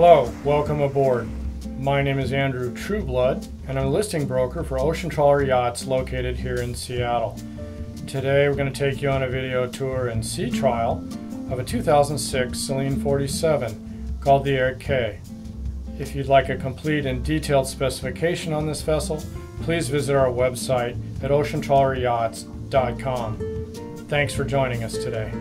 Hello, welcome aboard. My name is Andrew Trueblood, and I'm a listing broker for Ocean Trawler Yachts located here in Seattle. Today we're going to take you on a video tour and sea trial of a 2006 Selene 47 called the Eric K. If you'd like a complete and detailed specification on this vessel, please visit our website at oceantrawleryachts.com. Thanks for joining us today.